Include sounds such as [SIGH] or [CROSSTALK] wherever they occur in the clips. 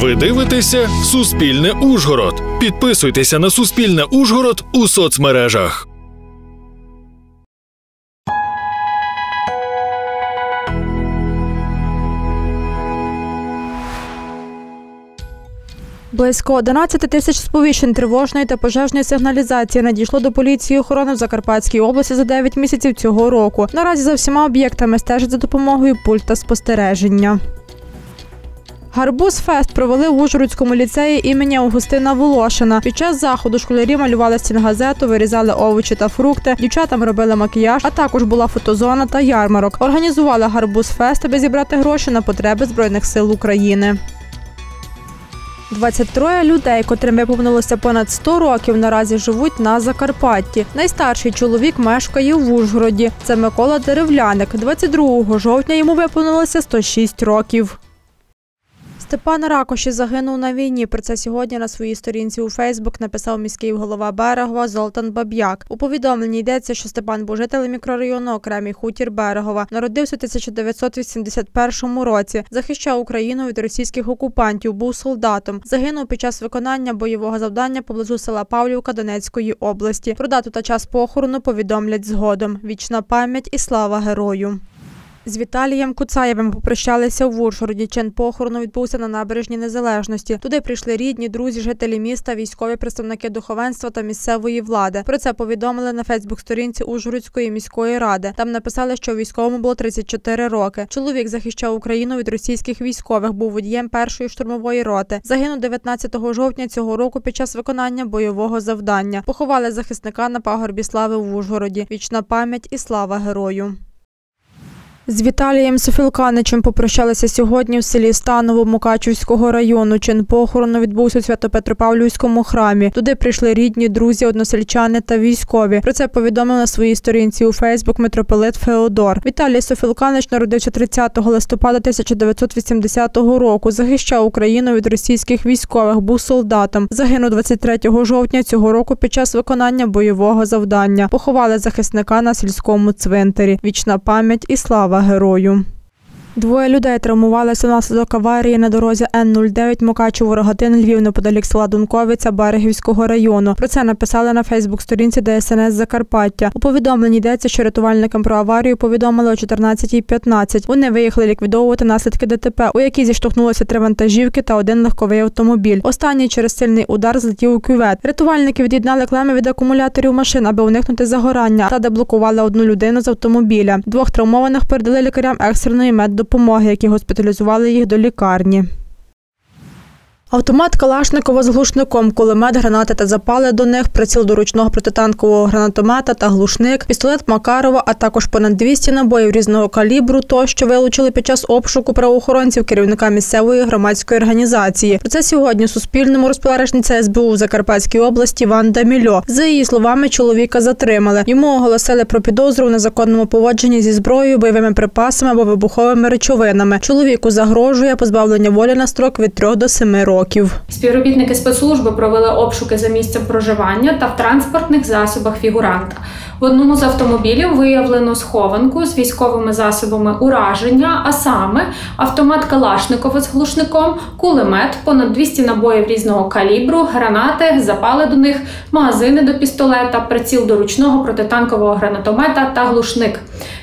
Ви дивитеся Суспільне Ужгород. Підписуйтеся на Суспільне Ужгород у соцмережах. Близько 11 тисяч сповіщень тривожної та пожежної сигналізації надійшло до поліції охорони в Закарпатській області за 9 місяців цього року. Наразі за всіма об'єктами стежать за допомогою пульта спостереження. Гарбуз Фест провели в Ужгородському ліцеї імені Августина Волошина. Під час заходу школярі малювали стінгазету, вирізали овочі та фрукти, дівчатам робили макіяж, а також була фотозона та ярмарок. Організували Гарбуз Фест, аби зібрати гроші на потреби Збройних сил України. 23 людей, котрим виповнилося понад 100 років, наразі живуть на Закарпатті. Найстарший чоловік мешкає в Ужгороді. Це Микола Деревляник. 22 жовтня йому виповнилося 106 років. Степан Ракоші загинув на війні. Про це сьогодні на своїй сторінці у Фейсбук написав міський голова Берегова Золтан Баб'як. У повідомленні йдеться, що Степан був жителем мікрорайону окремий хутір Берегова. Народився у 1981 році. Захищав Україну від російських окупантів. Був солдатом. Загинув під час виконання бойового завдання поблизу села Павлівка Донецької області. Про дату та час похорону повідомлять згодом. Вічна пам'ять і слава герою. З Віталієм Куцаєвим попрощалися в Ужгороді. Чин похорону відбувся на набережній незалежності. Туди прийшли рідні, друзі, жителі міста, військові представники духовенства та місцевої влади. Про це повідомили на Фейсбук-сторінці Ужгородської міської ради. Там написали, що військовому було 34 роки. Чоловік захищав Україну від російських військових. Був водієм першої штурмової роти. Загинув 19 жовтня цього року під час виконання бойового завдання. Поховали захисника на пагорбі слави в Ужгороді. Вічна пам'ять і слава герою. З Віталієм Софілканичем попрощалися сьогодні в селі Станово Мукачівського району. Чин похорону відбувся у Свято-Петропавлівському храмі. Туди прийшли рідні, друзі, односельчани та військові. Про це повідомив на своїй сторінці у Фейсбук митрополит Феодор. Віталій Софілканич народився 30 листопада 1980 року. Захищав Україну від російських військових. Був солдатом. Загинув 23 жовтня цього року під час виконання бойового завдання. Поховали захисника на сільському цвинтарі. Вічна пам'ять і слава герою. Двоє людей травмувалися внаслідок аварії на дорозі Н-09 Мукачево Рогатин Львів неподалік села Дунковиця Берегівського району. Про це написали на Фейсбук-сторінці ДСНС Закарпаття. У повідомленні йдеться, що рятувальникам про аварію повідомили о 14.15. Вони виїхали ліквідовувати наслідки ДТП, у якій зіштовхнулося три вантажівки та один легковий автомобіль. Останній через сильний удар злетів у кювет. Рятувальники від'єднали клеми від акумуляторів машин, аби уникнути загорання, та деблокували одну людину з автомобіля. Двох травмованих передали лікарям екстреної меддопомоги допомоги, які госпіталізували їх до лікарні. Автомат Калашникова з глушником, кулемет, гранати та запали до них, приціл до ручного протитанкового гранатомета та глушник, пістолет Макарова, а також понад 200 набоїв різного калібру, то що вилучили під час обшуку правоохоронців керівника місцевої громадської організації. Про це сьогодні Суспільному розповіла СБУ в Закарпатській області Ванда Мільо. За її словами, чоловіка затримали. Йому оголосили про підозру в незаконному поводженні зі зброєю, бойовими припасами або вибуховими речовинами. Чоловіку загрожує позбавлення волі на строк від 3 до 7 років років. Співробітники спецслужби провели обшуки за місцем проживання та в транспортних засобах фігуранта. В одному з автомобілів виявлено схованку з військовими засобами ураження, а саме автомат Калашникова з глушником, кулемет, понад 200 набоїв різного калібру, гранати, запали до них, магазини до пістолета, приціл до ручного протитанкового гранатомета та глушник.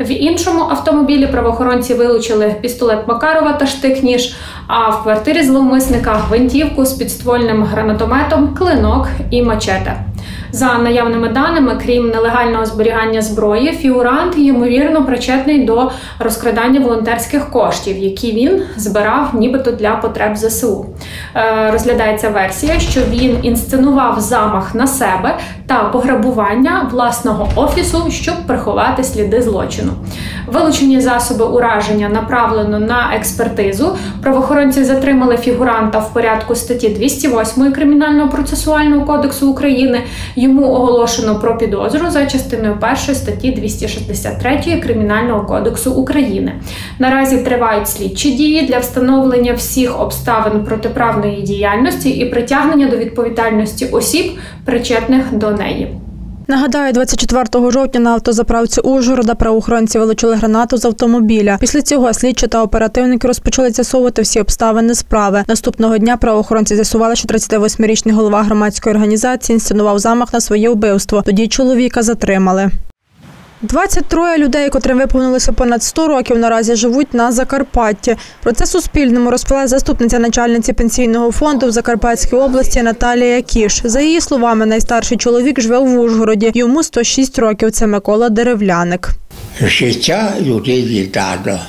В іншому автомобілі правоохоронці вилучили пістолет Макарова та штик-ніж, а в квартирі зловмисника гвинтівку з підствольним гранатометом, клинок і мачете. За наявними даними, крім нелегального зберігання зброї, фігурант ймовірно причетний до розкрадання волонтерських коштів, які він збирав, нібито для потреб ЗСУ. Е, розглядається версія, що він інсценував замах на себе та пограбування власного офісу, щоб приховати сліди злочину. Вилучені засоби ураження направлено на експертизу. Правоохоронці затримали фігуранта в порядку статті 208 Кримінального процесуального кодексу України. Йому оголошено про підозру за частиною 1 статті 263 Кримінального кодексу України. Наразі тривають слідчі дії для встановлення всіх обставин протиправної діяльності і притягнення до відповідальності осіб, причетних до неї. Нагадаю, 24 жовтня на автозаправці Ужгорода правоохоронці вилучили гранату з автомобіля. Після цього слідчі та оперативники розпочали з'ясовувати всі обставини справи. Наступного дня правоохоронці з'ясували, що 38-річний голова громадської організації інсценував замах на своє вбивство. Тоді чоловіка затримали. 23 людей, котрим виповнилося понад 100 років, наразі живуть на Закарпатті. Про це Суспільному розповіла заступниця начальниці пенсійного фонду в Закарпатській області Наталія Кіш. За її словами, найстарший чоловік живе в Ужгороді. Йому 106 років. Це Микола Деревляник. Життя людині дано,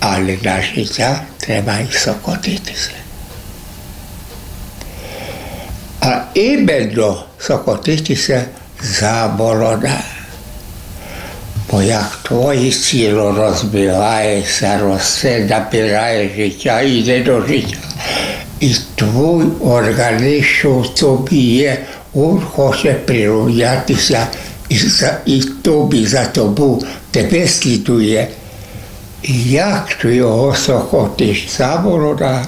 але на життя треба і сокотитися. А іменно сокотитися заборона. Бо як твоє тіло розбивається, росте, набирає життя, йде до життя. І твій організм, що в тобі є, він хоче прирівнятися і, за, і тобі за тобою тебе слідує. І як ти його сокотиш заборона,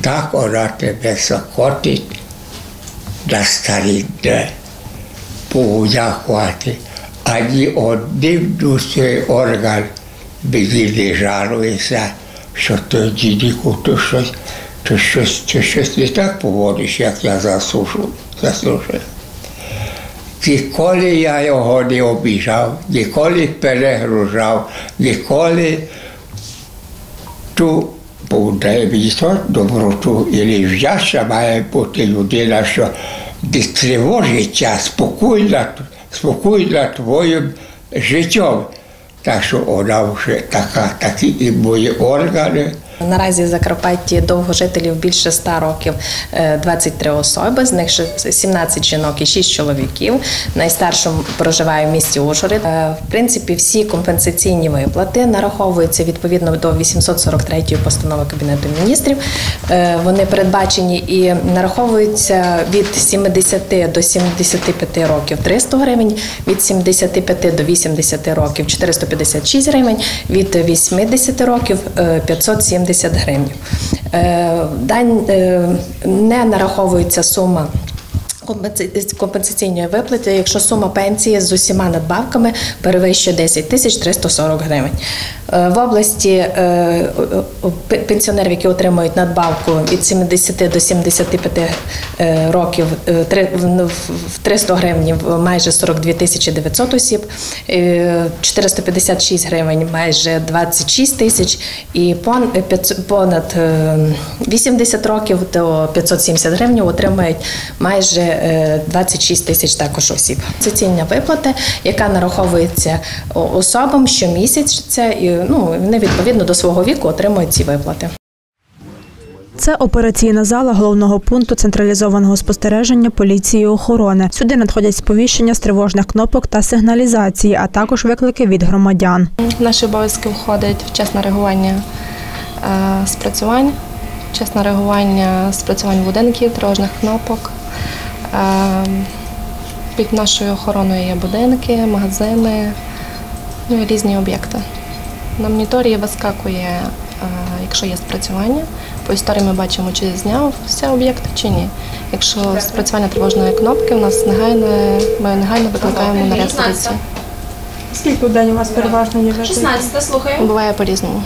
так вона тебе сокотить на старінне. Подякувати. Ані одним душі орган мені не жалується, що тоді нікуди щось, то щось, то щось не так поводиш, як я заслужу, заслужив. Ніколи я його не обіжав, ніколи перегружав, ніколи ту буде місто доброту і вдячна має бути людина, що не тривожиться спокійно, спокійно твоїм життям. Так що вона вже така, такі і мої органи. Наразі в Закарпатті довго жителів більше 100 років е, 23 особи, з них 17 жінок і 6 чоловіків. Найстаршим проживає в місті Ужгород. Е, в принципі, всі компенсаційні виплати нараховуються відповідно до 843 постанови Кабінету міністрів. Е, вони передбачені і нараховуються від 70 до 75 років 300 гривень, від 75 до 80 років 456 гривень, від 80 років 570 150 гривень. Е, не нараховується сума компенса- Компенсаційної виплати, якщо сума пенсії з усіма надбавками перевищує 10 тисяч 340 гривень. Е, В області е, пенсіонерів, які отримують надбавку від 70 до 75 е, років, в- в 300 гривень майже 42 тисячі 900 осіб, е, 456 гривень майже 26 тисяч, і понад е, 80 років до 570 гривень отримують майже 26 тисяч також осіб. Це ціння виплати, яка нараховується особам щомісяця, і ну вони відповідно до свого віку отримують ці виплати. Це операційна зала головного пункту централізованого спостереження поліції і охорони. Сюди надходять сповіщення з тривожних кнопок та сигналізації, а також виклики від громадян. В наші обов'язки входить вчасне реагування е, спрацювань, вчасне реагування спрацювань будинків, тривожних кнопок. Е, Під нашою охороною є будинки, магазини, ну і різні об'єкти. На моніторі вискакує, е, якщо є спрацювання. По історії ми бачимо, чи знявся об'єкт, чи ні. Якщо спрацювання тривожної кнопки, у нас негайно, ми негайно викликаємо наряд поліції. Скільки в день у вас переважно є 16, слухаю. Буває по-різному.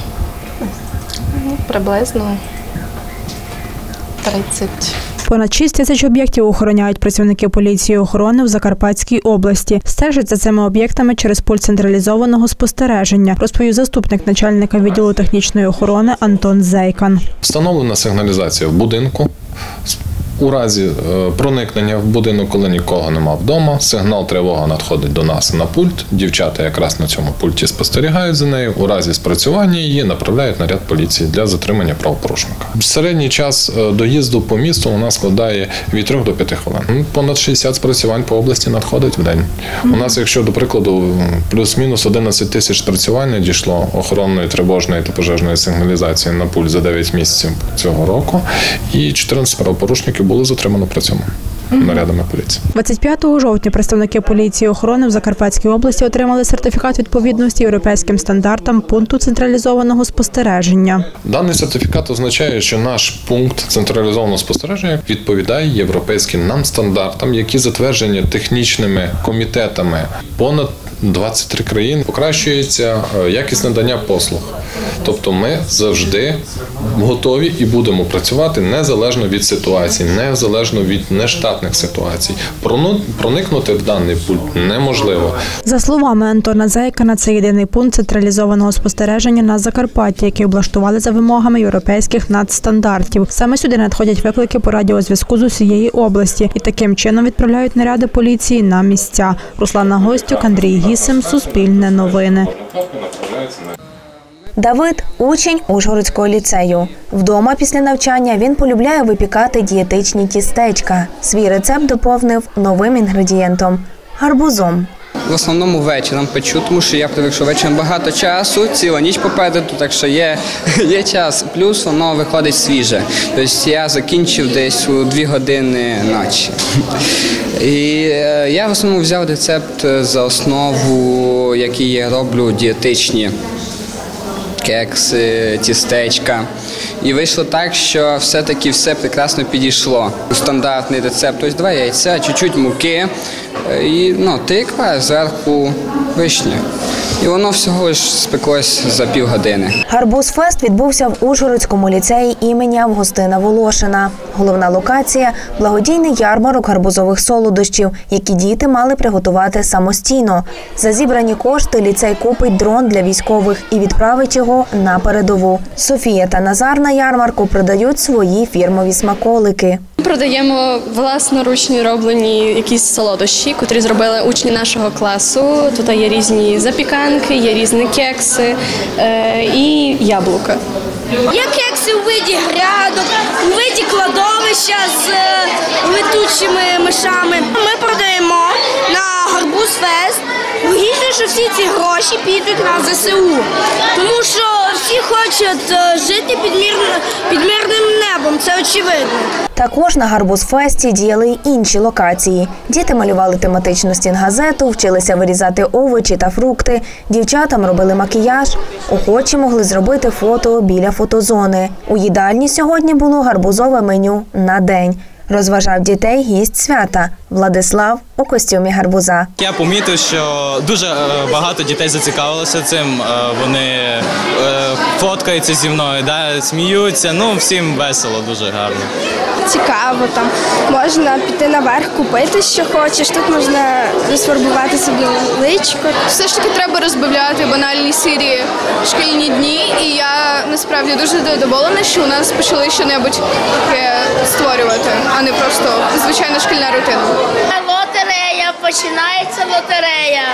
Приблизно 30. Понад 6 тисяч об'єктів охороняють працівники поліції охорони в Закарпатській області. Стежать за цими об'єктами через пульт централізованого спостереження, розповів заступник начальника відділу технічної охорони Антон Зейкан. Встановлена сигналізація в будинку. У разі е, проникнення в будинок, коли нікого нема вдома, сигнал тривога надходить до нас на пульт. Дівчата якраз на цьому пульті спостерігають за нею. У разі спрацювання її направляють наряд поліції для затримання правопорушника. Середній час е, доїзду по місту у нас складає від 3 до 5 хвилин. Понад 60 спрацювань по області надходить в день. У нас, якщо до прикладу, плюс-мінус 11 тисяч спрацювань дійшло охоронної, тривожної та пожежної сигналізації на пульт за 9 місяців цього року, і 14 правопорушників було затримано при цьому. нарядами поліції. 25 жовтня представники поліції охорони в Закарпатській області отримали сертифікат відповідності європейським стандартам пункту централізованого спостереження. Даний сертифікат означає, що наш пункт централізованого спостереження відповідає європейським нам стандартам, які затверджені технічними комітетами понад 23 країн. Покращується е, якість надання послуг. Тобто, ми завжди готові і будемо працювати незалежно від ситуації, незалежно від нештатних ситуацій. Проникнути в даний пункт неможливо. За словами Антона Зейкана, це єдиний пункт централізованого спостереження на Закарпатті, який облаштували за вимогами європейських надстандартів. Саме сюди надходять виклики по радіозв'язку з усієї області і таким чином відправляють наряди поліції на місця. Руслана Гостюк, Андрій Гісим, Суспільне новини. Давид учень Ужгородського ліцею. Вдома після навчання він полюбляє випікати дієтичні тістечка. Свій рецепт доповнив новим інгредієнтом гарбузом. В основному вечором печу, тому що я привик, що вечором багато часу, ціла ніч попереду, так що є, [LAUGHS] є час. Плюс воно виходить свіже. Тобто я закінчив десь у 2 години ночі. І е, я в основному взяв рецепт за основу, який я роблю дієтичні кекси, тістечка. І вийшло так, що все-таки все прекрасно підійшло. Стандартний рецепт, ось два яйця, чуть-чуть муки і ну, тиква, зверху вишня. І воно всього ж спеклось за півгодини. Гарбуз фест відбувся в Ужгородському ліцеї імені Августина Волошина. Головна локація благодійний ярмарок гарбузових солодощів, які діти мали приготувати самостійно. За зібрані кошти ліцей купить дрон для військових і відправить його на передову. Софія та Назар на ярмарку продають свої фірмові смаколики. Продаємо власноручні роблені якісь солодощі, котрі зробили учні нашого класу. Тут є різні запіканки, є різні кекси е, і яблука. Є кекси у виді грядок, у виді кладовища з е, летучими мишами. Ми продаємо на гарбуз фест. Логічно, що всі ці гроші підуть на ЗСУ, тому що всі хочуть е, жити під, мір- під мирним небом, це очевидно. Також на гарбуз фесті діяли й інші локації. Діти малювали тематичну стінгазету, вчилися вирізати овочі та фрукти. Дівчатам робили макіяж. Охочі могли зробити фото біля фотозони. У їдальні сьогодні було гарбузове меню на день. Розважав дітей гість свята Владислав у костюмі гарбуза. Я помітив, що дуже е, багато дітей зацікавилося цим. Е, Вони е, фоткаються зі мною, да, сміються. Ну всім весело, дуже гарно. Цікаво. Там можна піти наверх, купити, що хочеш. Тут можна розфарбувати собі личко. Все ж таки треба розбавляти банальні сирі шкільні дні, і я насправді дуже задоволена, що у нас почали щось таке створювати, а не просто звичайна шкільна рутина. Лотерея, починається лотерея.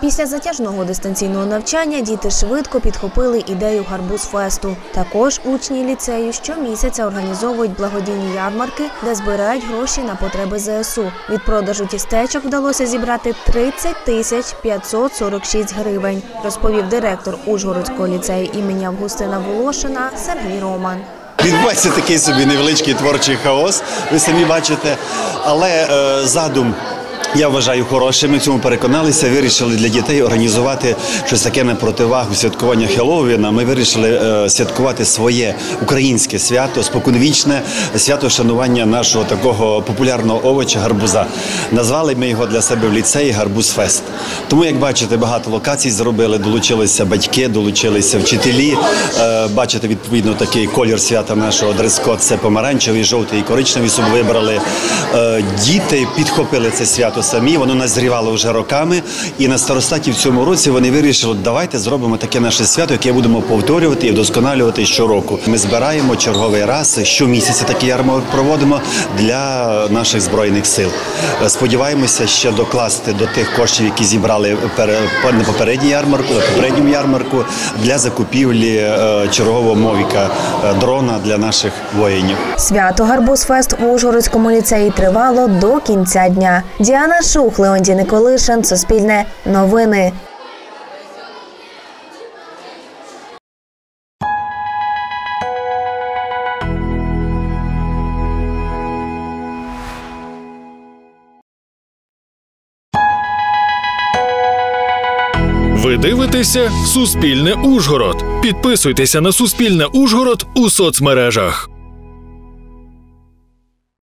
Після затяжного дистанційного навчання діти швидко підхопили ідею гарбуз фесту. Також учні ліцею щомісяця організовують благодійні ярмарки, де збирають гроші на потреби ЗСУ. Від продажу тістечок вдалося зібрати 30 тисяч 546 гривень, розповів директор Ужгородського ліцею імені Августина Волошина Сергій Роман. Відбувається такий собі невеличкий творчий хаос, ви самі бачите. Але е, задум. Я вважаю хорошим. Ми в цьому переконалися. Вирішили для дітей організувати щось таке на противагу святкування Хеллоуіна. Ми вирішили е, святкувати своє українське свято, споконвічне свято шанування нашого такого популярного овоча гарбуза. Назвали ми його для себе в ліцеї Гарбуз Фест. Тому, як бачите, багато локацій зробили. Долучилися батьки, долучилися вчителі. Е, бачите, відповідно такий колір свята нашого дрес-код – це помаранчевий, жовтий і коричневий. Собі вибрали Е, діти, підхопили це свято самі. Воно назрівало вже роками. І на старостаті в цьому році вони вирішили, давайте зробимо таке наше свято, яке будемо повторювати і вдосконалювати щороку. Ми збираємо черговий раз щомісяця такий ярмарок проводимо для наших збройних сил. Сподіваємося ще докласти до тих коштів, які зібрали на попередній ярмарку, на попередньому ярмарку для закупівлі е, чергового мовіка е, дрона для наших воїнів. Свято Гарбузфест в Ужгородському ліцеї тривало до кінця дня. Діана Тетяна Шух, Леонтій Николишин, Суспільне, Новини. Ви дивитеся Суспільне Ужгород. Підписуйтеся на Суспільне Ужгород у соцмережах.